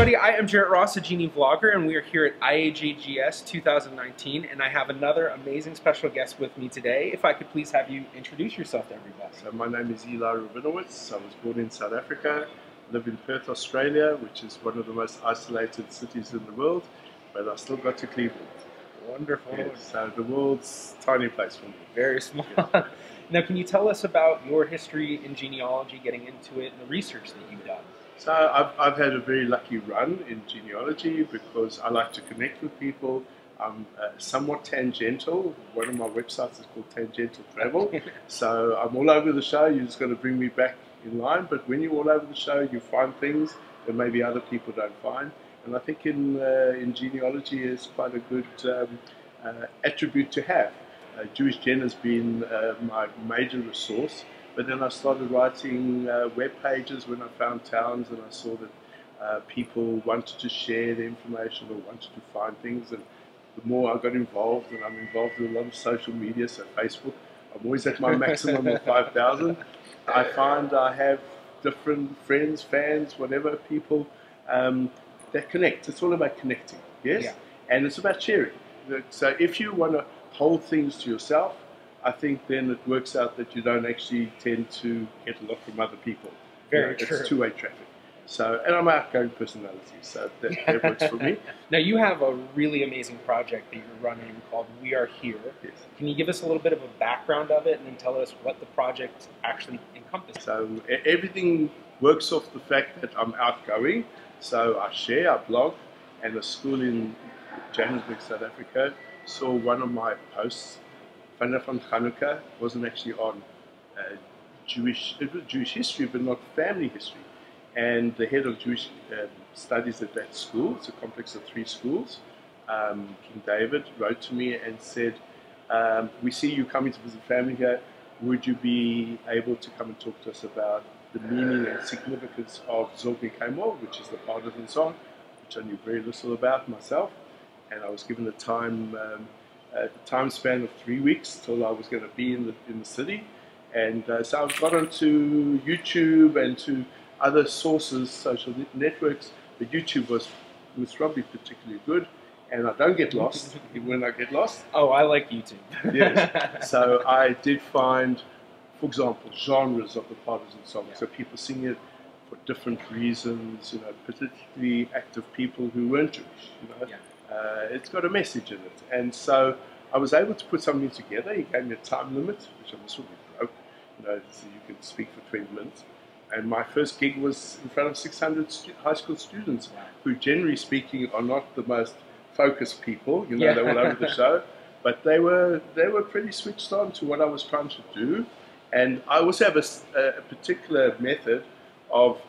everybody. I am Jarrett Ross, a GeneaVlogger, and we are here at IAJGS 2019, and I have another amazing special guest with me today. If I could please have you introduce yourself to everybody. So my name is Eli Rabinowitz. I was born in South Africa, live in Perth, Australia, which is one of the most isolated cities in the world, but I still got to Cleveland. Wonderful. Yes, so the world's tiny place for me. Very small. now, can you tell us about your history in genealogy, getting into it, and the research that you've done? So I've, I've had a very lucky run in genealogy because I like to connect with people. I'm uh, somewhat tangential. One of my websites is called Tangential Travel. so I'm all over the show. You're just going to bring me back in line. But when you're all over the show, you find things that maybe other people don't find. And I think in, uh, in genealogy is quite a good um, uh, attribute to have. Uh, JewishGen has been uh, my major resource. But then I started writing uh, web pages when I found towns and I saw that uh, people wanted to share the information or wanted to find things. And the more I got involved, and I'm involved in a lot of social media, so Facebook, I'm always at my maximum of 5,000. I find I have different friends, fans, whatever people um, that connect. It's all about connecting, yes? Yeah. And it's about sharing. So if you want to hold things to yourself, I think then it works out that you don't actually tend to get a lot from other people. Very you know, It's two-way traffic. So, and I'm an outgoing personality, so that, that works for me. now, you have a really amazing project that you're running called We Are Here. Yes. Can you give us a little bit of a background of it and then tell us what the project actually encompasses? So, everything works off the fact that I'm outgoing. So, I share, I blog, and a school in Johannesburg, South Africa, saw one of my posts Fana van Hanukkah wasn't actually on uh, Jewish, Jewish history, but not family history. And the head of Jewish um, studies at that school, it's a complex of three schools, um, King David, wrote to me and said, um, we see you coming to visit family here. Would you be able to come and talk to us about the meaning and significance of Zog Nit Keynmol, which is the partisan song, which I knew very little about myself. And I was given the time um, a time span of three weeks till I was going to be in the in the city, and uh, so I've got onto YouTube and to other sources, social networks. But YouTube was was probably particularly good, and I don't get lost when I get lost. Oh, I like YouTube. yes. So I did find, for example, genres of the partisan song. Yeah. So people sing it for different reasons. You know, particularly active people who weren't Jewish. You know. Yeah. Uh, it's got a message in it. And so I was able to put something together. He gave me a time limit, which I'm sort of broke. You know, so you can speak for 20 minutes. And my first gig was in front of 600 high school students, who generally speaking are not the most focused people. You know, yeah. they were all over the show, but they were they were pretty switched on to what I was trying to do. And I also have a, a particular method of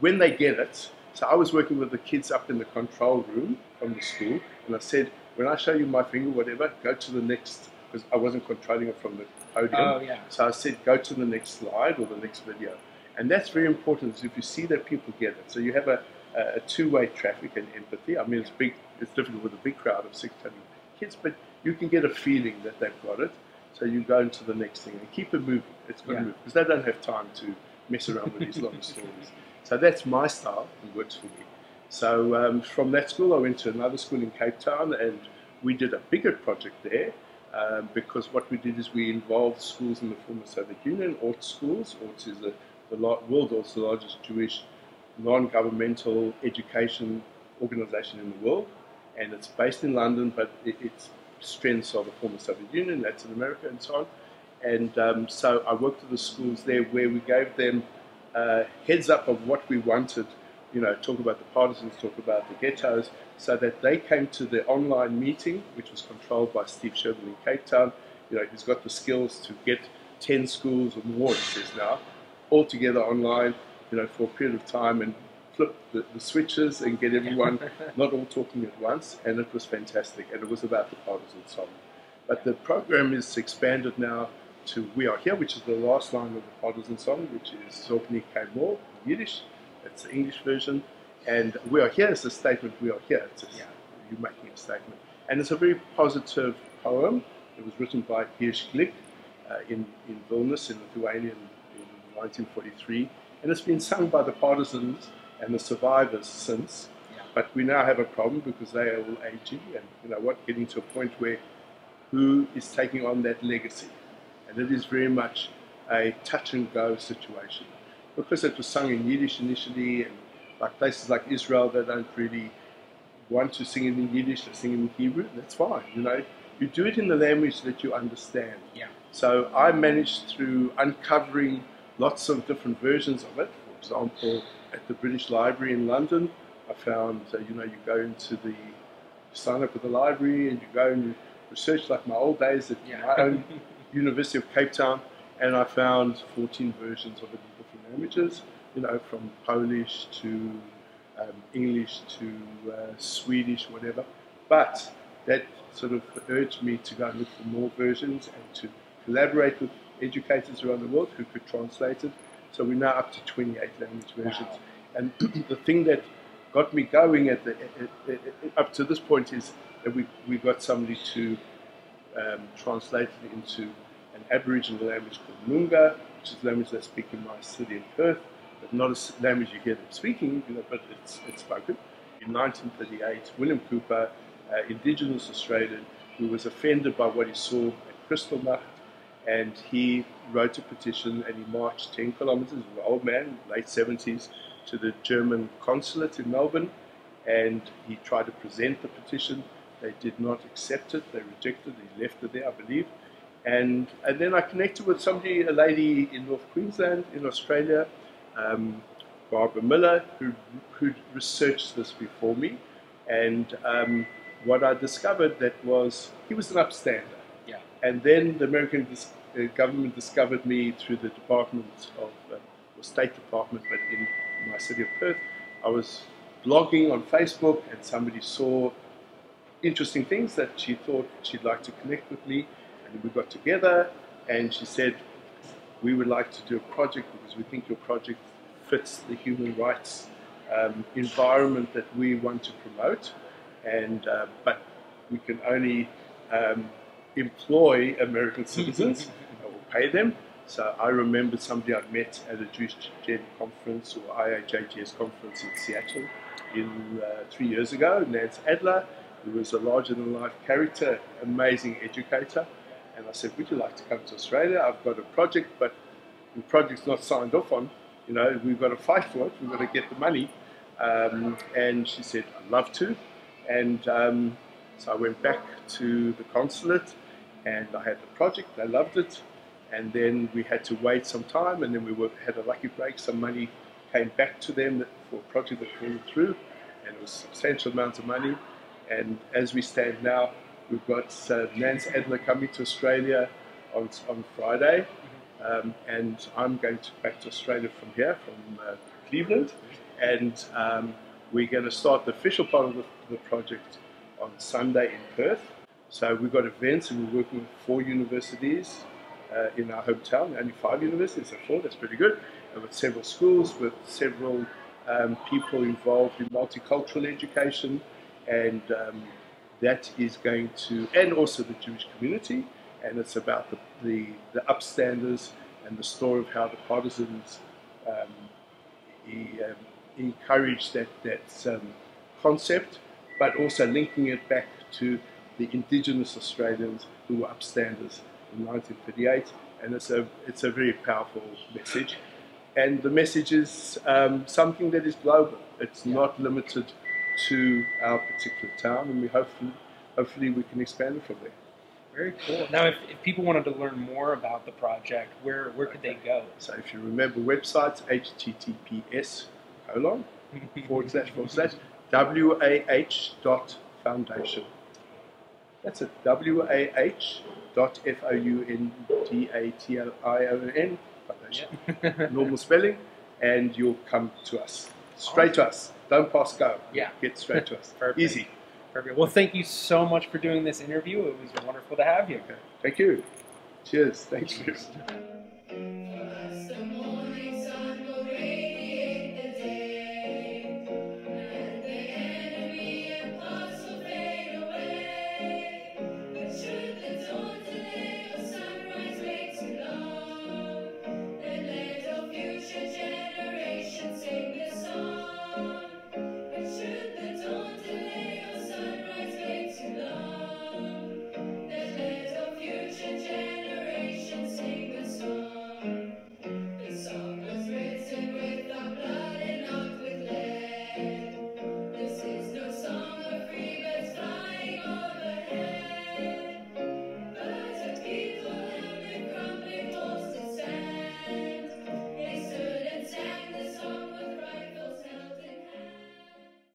when they get it, so I was working with the kids up in the control room from the school, and I said, when I show you my finger, whatever, go to the next, because I wasn't controlling it from the podium. Oh, yeah. So I said, go to the next slide or the next video. And that's very important, if you see that people get it. So you have a, a two-way traffic and empathy. I mean, it's big, it's difficult with a big crowd of 600 kids, but you can get a feeling that they've got it. So you go into the next thing and keep it moving. It's got to move because they don't have time to mess around with these long stories. So that's my style and works for me. So um, from that school, I went to another school in Cape Town, and we did a bigger project there. Um, because what we did is we involved schools in the former Soviet Union, Ort schools. Ort is the, the the largest Jewish non-governmental education organization in the world, and it's based in London, but it, its strengths are the former Soviet Union, Latin America, and so on. And um, so I worked with the schools there where we gave them uh, heads up of what we wanted, you know, talk about the partisans, talk about the ghettos, so that they came to the online meeting, which was controlled by Steve Sherman in Cape Town. You know, he's got the skills to get 10 schools or more, he says now, all together online, you know, for a period of time and flip the, the switches and get everyone not all talking at once. And it was fantastic. And it was about the partisan song. But the program is expanded now to We Are Here, which is the last line of the partisan song, which is Zog Nit Keynmol, Yiddish. It's the English version. And We Are Here is a statement, We Are Here. It's yeah. you making a statement. And it's a very positive poem. It was written by Hirsch Glick uh, in, in Vilnius in Lithuania in, in 1943. And it's been sung by the partisans and the survivors since. but we now have a problem because they are all aging and you know what, getting to a point where who is taking on that legacy, and it is very much a touch and go situation because it was sung in Yiddish initially, and like places like Israel, they don't really want to sing it in Yiddish, they sing it in Hebrew. That's fine, you know. You do it in the language that you understand. Yeah. So I managed through uncovering lots of different versions of it. For example, at the British Library in London, I found, uh, you know, you go into the, sign up with the library and you go and you research like my old days at Yeah. my own University of Cape Town, and I found 14 versions of it in different languages, you know, from Polish to um, English to uh, Swedish, whatever. But that sort of urged me to go and look for more versions and to collaborate with educators around the world who could translate it. So we're now up to 28 language versions. Wow. And the thing that got me going at the, at- at- at- up to this point is that we, we got somebody to um, translate it into an Aboriginal language called Noongar, which is a language they speak in my city in Perth, but not a language you hear them speaking, you know, but it's, it's spoken. In 1938, William Cooper, uh, Indigenous Australian, who was offended by what he saw at Kristallnacht, and he wrote a petition and he marched 10 kilometers, an old man, late 70s, to the German consulate in Melbourne, and he tried to present the petition. They did not accept it, they rejected it, he left it there, I believe. And, and then I connected with somebody, a lady in North Queensland, in Australia, um, Barbara Miller, who who researched this before me. And um, what I discovered that was he was an upstander. Yeah. And then the American dis- uh, government discovered me through the Department of, uh, or State Department, but in my city of Perth. I was blogging on Facebook, and somebody saw interesting things that she thought she'd like to connect with me. And we got together, and she said, We would like to do a project because we think your project fits the human rights um, environment that we want to promote. And, uh, but we can only um, employ American citizens or pay them. So I remember somebody I'd met at a Jewish Gen conference or IAJGS conference in Seattle in uh, three years ago, Nance Adler, who was a larger than life character, amazing educator. And I said, Would you like to come to Australia? I've got a project, but the project's not signed off on. You know, we've got to fight for it, we've got to get the money. Um, and she said, I'd love to. And um, so I went back to the consulate and I had the project, they loved it. And then we had to wait some time, and then we were, had a lucky break. Some money came back to them for a project that fell through, and it was substantial amounts of money. And as we stand now, we've got uh, Nance Adler coming to Australia on, on Friday, um, and I'm going to, back to Australia from here, from uh, Cleveland, and um, we're going to start the official part of the, the project on Sunday in Perth. So we've got events, and we're working with four universities uh, in our hometown, only five universities, so four, that's pretty good. And with several schools, with several um, people involved in multicultural education, and um, that is going to, and also the Jewish community, and it's about the, the, the upstanders and the story of how the partisans um, he, um, encouraged that, that um, concept, but also linking it back to the indigenous Australians who were upstanders in 1938, and it's a it's a very powerful message, and the message is um, something that is global. It's not limited to our particular town, and we hopefully hopefully we can expand it from there. Very cool. Now, if, if people wanted to learn more about the project, where where could they go? So if you remember websites, https colon forward slash forward slash wah dot foundation. That's it. wah dot f o u n d a t l i o n foundation. Yeah. Normal spelling, and you'll come to us. Straight to us. Don't pass go. Yeah. Get straight to us. Perfect. Easy. Perfect. Well, thank you so much for doing this interview. It was wonderful to have you. Okay. Thank you. Cheers. Thanks. Cheers.